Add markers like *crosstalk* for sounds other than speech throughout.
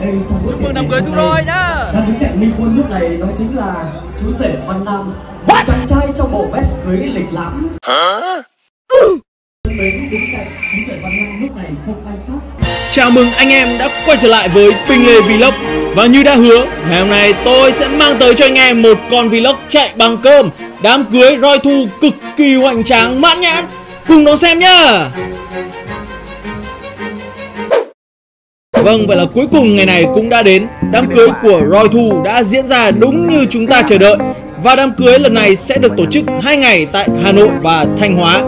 đây trong Chúc mừng đám cưới thu rồi nhá. Đang đứng cạnh Minh Quân lúc này đó chính là chú rể Văn Nam. Một chàng trai trong bộ vest cưới lịch lãm. Mến đứng cạnh chú rể Văn Nam lúc này không ai khác. Chào mừng anh em đã quay trở lại với Pinh Lê Vlog. Và như đã hứa, ngày hôm nay tôi sẽ mang tới cho anh em một con vlog chạy bằng cơm. Đám cưới roi thu cực kỳ hoành tráng mãn nhãn. Cùng đón xem nhá Vâng, vậy là cuối cùng ngày này cũng đã đến. Đám cưới của Roy Thu đã diễn ra đúng như chúng ta chờ đợi. Và đám cưới lần này sẽ được tổ chức 2 ngày tại Hà Nội và Thanh Hóa.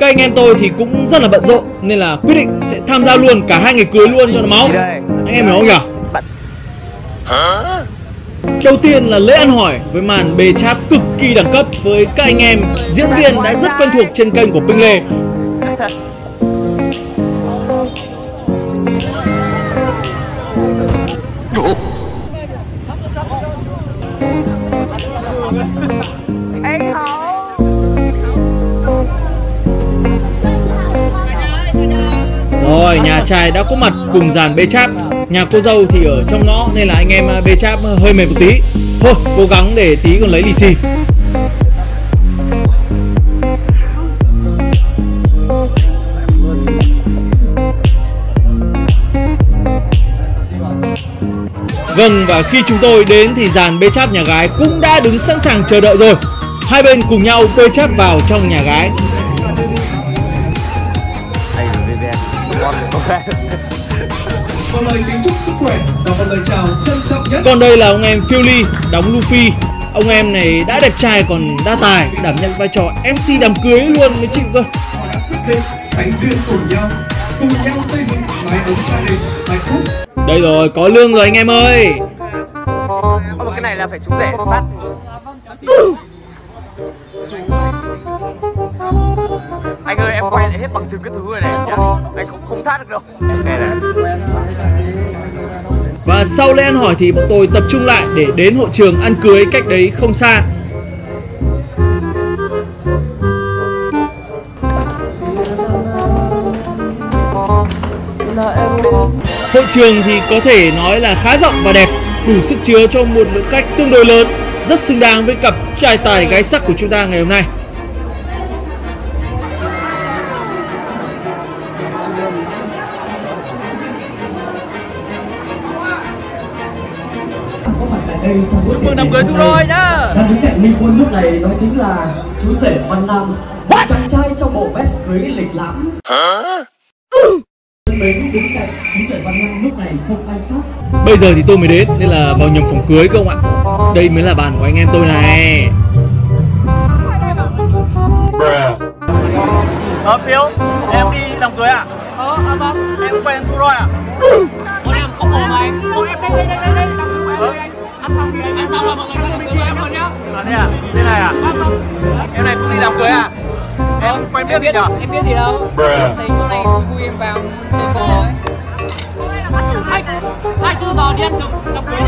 Các anh em tôi thì cũng rất là bận rộn Nên là quyết định sẽ tham gia luôn cả hai ngày cưới luôn cho nó máu. Anh em hiểu không nhỉ? Đầu tiên là lễ ăn hỏi với màn bề cháp cực kỳ đẳng cấp với các anh em diễn viên đã rất quen thuộc trên kênh của Pinh Lê. Nhà trai đã có mặt cùng dàn bê cháp. Nhà cô dâu thì ở trong ngõ nên là anh em à, bê cháp hơi mệt một tí. Thôi, cố gắng để tí còn lấy lì xì. Vâng, và khi chúng tôi đến thì dàn bê cháp nhà gái cũng đã đứng sẵn sàng chờ đợi rồi. Hai bên cùng nhau bê cháp vào trong nhà gái. Một lời kính chúc sức khỏe và một lời chào trân trọng nhất. Còn đây là ông em Philly đóng Luffy. Ông em này đã đẹp trai còn đa tài Đảm nhận vai trò MC đám cưới luôn mới chịu cơ. Họ đã quyết định sánh duyên cùng nhau Cùng nhau xây dựng mái ấm gia đình hạnh phúc. Đây rồi, có lương rồi anh em ơi. Mà cái này là phải chú rể phát. Anh ơi, em quay lại hết bằng chứng cái thứ rồi này nhá. Anh cũng không thoát được đâu. Cái này. Và sau lễ ăn hỏi thì bọn tôi tập trung lại để đến hội trường ăn cưới cách đấy không xa Hội trường thì có thể nói là khá rộng và đẹp, Đủ sức chứa cho một lượng khách tương đối lớn, Rất xứng đáng với cặp trai tài gái sắc của chúng ta ngày hôm nay đây trong bữa Chúc mừng tiệc đám cưới thu rồi nhá. Đang đứng cạnh Minh Quân lúc này đó chính là chú rể Văn Nam Một chàng trai trong bộ vest cưới lịch lãm. Thân mến đứng cạnh chú rể Văn Nam lúc này không ai khác. Bây giờ thì tôi mới đến nên là vào nhầm phòng cưới cơ ông ạ. Đây mới là bàn của anh em tôi này. Ờ Phiếu, em đi đám cưới à? Ờ, à vâng, em quen thu rồi à? Bọn em có bồ mà anh. Bọn em đây, đây, đây, đây, đây, đám cưới của em đây anh Ăn xong kìa, Ăn xong là mọi người bên kia em luôn nhá thế à? Thế này à? Em này cũng đi đám cưới à? Em quen biết gì nhở? em biết gì đâu thấy chỗ này vui vui em vào chơi bò ấy Anh, 24 giờ đi ăn trực, đám cưới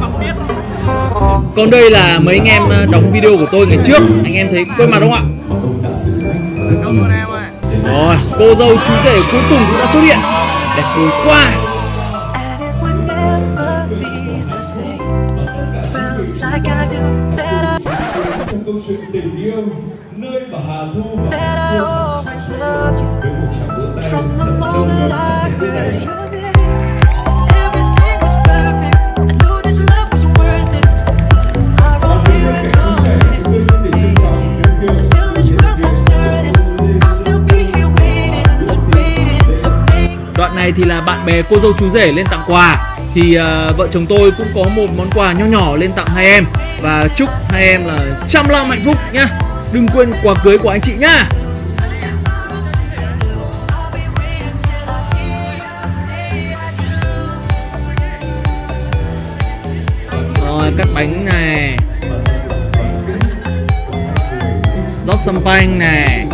không biết Còn đây là mấy anh em ờ, đóng video của tôi ngày trước Anh em thấy quên mặt đúng không ạ? Cảm ơn em ơi Rồi, cô dâu chú rể cuối cùng cũng đã xuất hiện Đẹp đôi quá like I knew that I, trong câu chuyện tình yêu nơi mà Hà Thu và that I always loved you. From the moment I heard này. your name, everything was perfect. I knew this love was worth it. I wrote Đoạn này thì là bạn bè cô dâu chú rể lên tặng quà thì uh, vợ chồng tôi cũng có một món quà nho nhỏ lên tặng hai em. Và chúc hai em là trăm năm hạnh phúc nhá. Đừng quên quà cưới của anh chị nhá. Rồi cắt bánh này. Rót champagne này.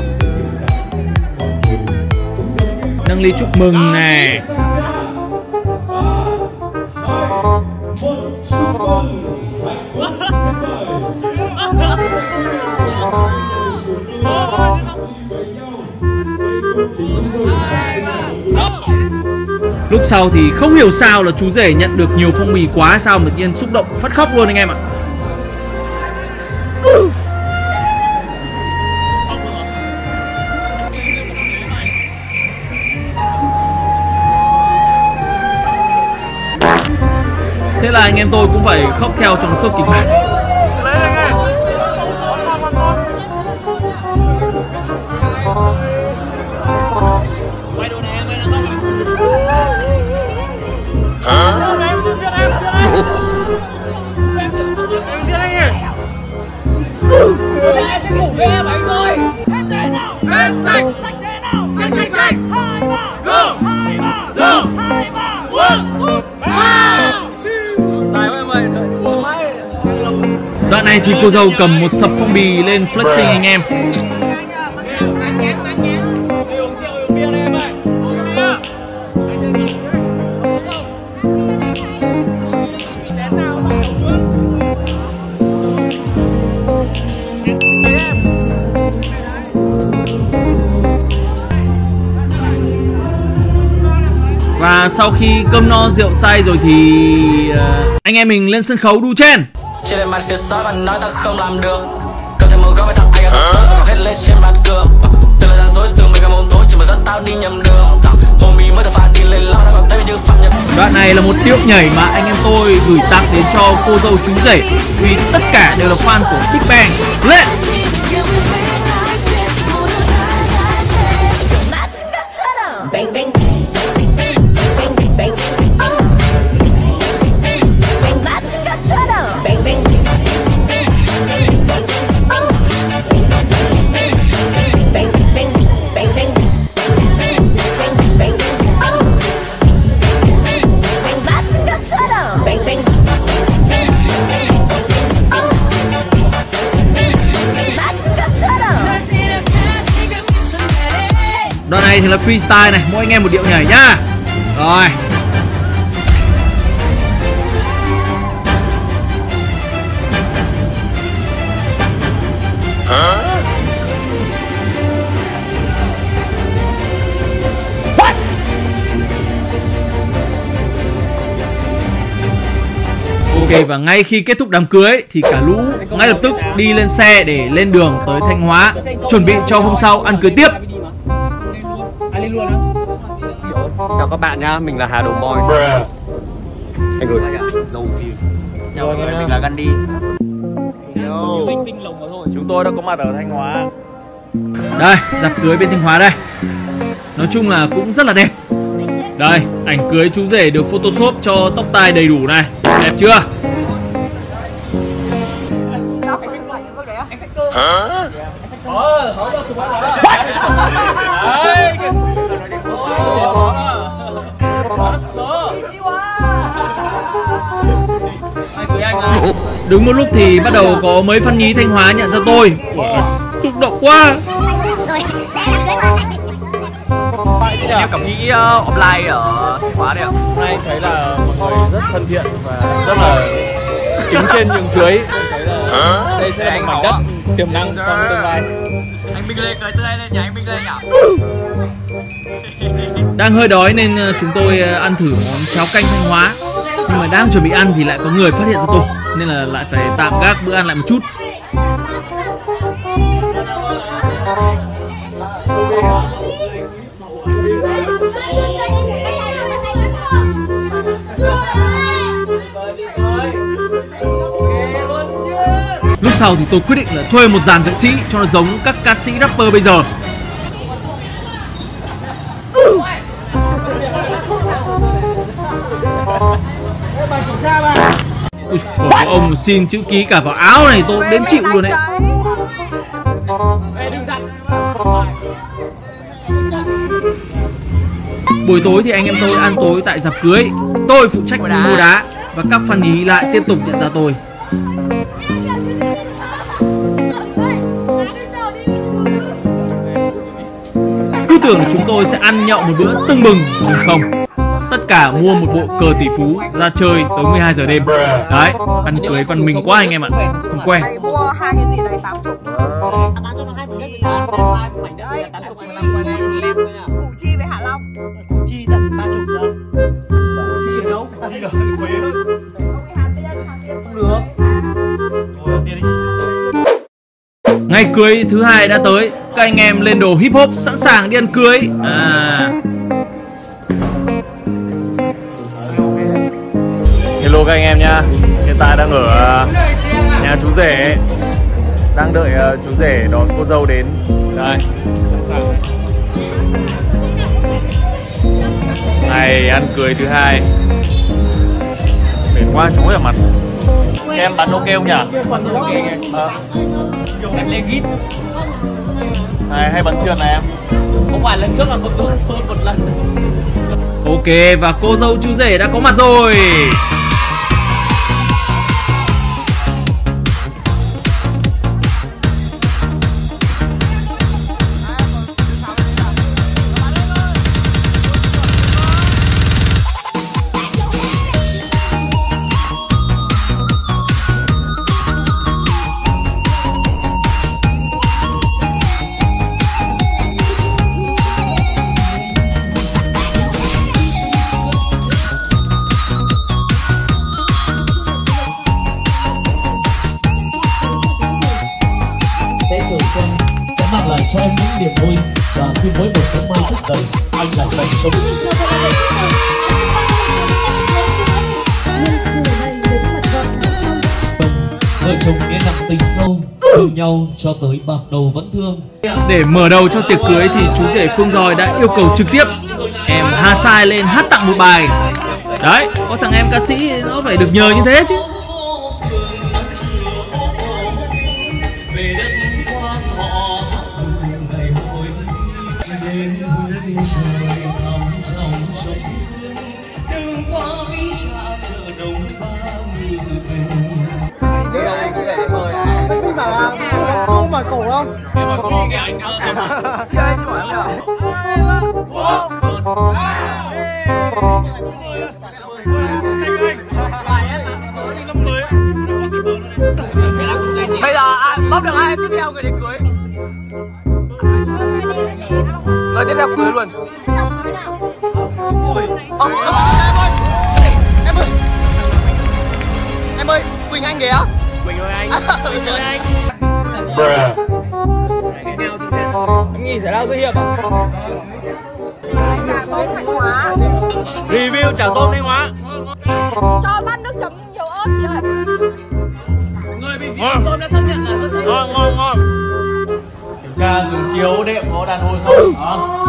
Nâng ly chúc mừng này. Lúc sau thì không hiểu sao là chú rể nhận được nhiều phong bì quá sao mà tự nhiên xúc động, phát khóc luôn anh em ạ. Thế là anh em tôi cũng phải khóc theo trong khớp kịch bản nay thì cô dâu cầm một sập phong bì lên flexing anh em. Và sau khi cơm no, rượu say rồi thì ờ, anh em mình lên sân khấu đu chen. Chỉ để mặt xịt sói và nói ta không làm được. Cầm thêm một gói với thằng anh ở tóc hết lên trên mặt cửa. Từ lời gian dối từ mấy cái mồm tối, chỉ mà dẫn tao đi nhầm đường. Ôm mi mới thở phạt đi lên lao ta còn tay như phạm nhập Đoạn này là một điệu nhảy mà anh em tôi gửi tặng đến cho cô dâu chú rể. Vì tất cả đều là fan của Big Bang. Lên! Này thì là freestyle này, mỗi anh em một điệu nhảy nhá. Rồi. Ok và ngay khi kết thúc đám cưới thì cả lũ ngay lập tức đi lên xe để lên đường tới Thanh Hóa chuẩn bị cho hôm sau ăn cưới tiếp. Chào các bạn nhá, mình là Hà Đồng Boy. Anh gửi Dầu riêng Chào mọi người, mình là Gandhi. Chúng tôi đã có mặt ở Thanh Hóa. Đây, dạp cưới bên Thanh Hóa đây. Nói chung là cũng rất là đẹp. Đây, ảnh cưới chú rể được photoshop cho tóc tai đầy đủ này. Đẹp chưa? Đứng một lúc thì bắt đầu có mấy fan nhí Thanh Hóa nhận ra tôi. Xúc động quá. Em cảm nghĩ uh, offline ở Thanh Hóa đấy ạ. Hôm nay thấy là mọi người rất thân thiện và rất là kính trên nhường dưới. Thấy là đây sẽ là một mảnh đất tiềm năng trong tương lai. Anh Minh Lê cười tươi lên nhỉ, anh Minh Lê nhỉ? Đang hơi đói nên ờ, chúng tôi ờ, ăn thử món cháo canh Thanh Hóa. Nhưng mà đang chuẩn bị ăn thì lại có người phát hiện ra tôi, nên là lại phải tạm gác bữa ăn lại một chút. Lúc sau thì tôi quyết định là thuê một dàn vệ sĩ cho nó giống các ca sĩ rapper bây giờ. Ui, ông xin chữ ký cả vào áo này tôi đến chịu luôn đấy. Buổi tối thì anh em tôi ăn tối tại dạp cưới. Tôi phụ trách mua đá và các fan nhí lại tiếp tục nhận ra tôi. Cứ tưởng là chúng tôi sẽ ăn nhậu một bữa tưng bừng nhưng không cả mua một bộ cờ tỷ phú ra chơi tới 12 giờ đêm. Đấy ăn cưới văn mình quá anh em ạ. không quen mua hai cái gì đấy tám chục củ chi với hạ long. Củ chi tận ba chục rồi củ Ngày cưới thứ hai đã tới, các anh em lên đồ hip hop sẵn sàng đi ăn cưới. À, Hello các anh em nha. Hiện tại đang ở ờ, nhà chú rể Đang đợi ờ, chú rể đón cô dâu đến. Đây. Ngày ăn cưới thứ hai. Mệt quá chống ở mặt. Em bắn ok không nhỉ? Ờ. Em lên gít. Này, hay bắn trượt này em. Không phải lần trước là một lần thôi một lần. Ok và cô dâu chú rể đã có mặt rồi vợ chồng nghĩa nặng tình sâu thương nhau cho tới bạc đầu vẫn thương. Để mở đầu cho tiệc cưới thì chú rể Phương Giỏi đã yêu cầu trực tiếp Em Ha Sai lên hát tặng một bài. Đấy, có thằng em ca sĩ nó phải được nhờ như thế chứ Anh kìa. Quỳnh ơi *laughs* anh Quỳnh ơi anh Em nghĩ sẽ lao dư hiệp à? Chả tôm Thanh Hóa. Review chả tôm Thanh Hóa. Cho bát nước chấm nhiều ớt chị ơi. Người bị dị tôm đã xác nhận là rất thích Ngon ngon ngon. Kiểm tra giường chiếu đệm có đàn hồi không? Đó.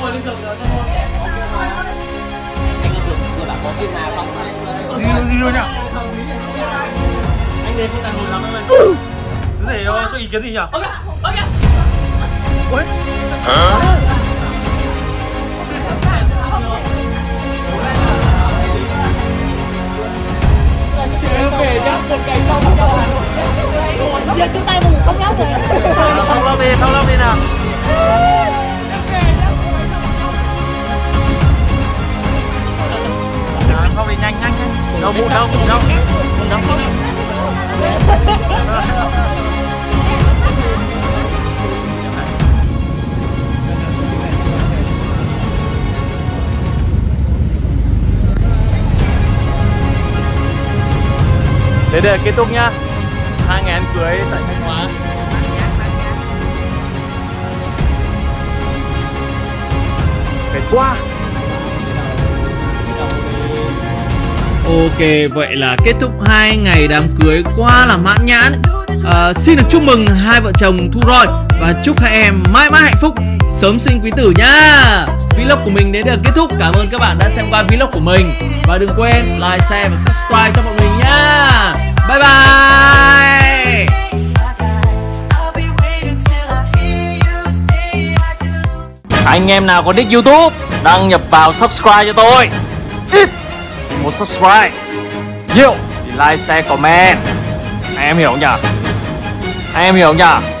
Ngồi lên giường rồi, tôi hôn em Có kia mà Anh em vừa vừa bảo có kia nào xong rồi Đi luôn, đi luôn nhá. Anh đến không đàn hồi lắm em ơi Chú rể ờ, cho ý kiến gì nhỉ? Ok, ok Ui. Em về nhá, một Hà Nội Giờ chia tay mà không nhóc rồi. Không lâu đi, không lâu đi nào Đi nhanh nhanh nhanh. Đâu bụng đâu, bụng đâu. Bụng đâu đây là kết thúc nhá. Hai ngày ăn cưới tại Thanh Hóa. Mệt quá Ok, vậy là kết thúc hai ngày đám cưới quá là mãn nhãn. À, Xin được chúc mừng hai vợ chồng Thu Roi Và chúc hai em mãi mãi hạnh phúc. Sớm sinh quý tử nhá. Vlog của mình đến đây là kết thúc. Cảm ơn các bạn đã xem qua vlog của mình. Và đừng quên like, share và subscribe cho bọn mình nhá. Bye bye. Anh em nào có nick youtube Đăng nhập vào subscribe cho tôi. Ít. Một subscribe. Nhiều Thì like, share, comment. Anh em hiểu không nhỉ? Anh em hiểu không nhỉ?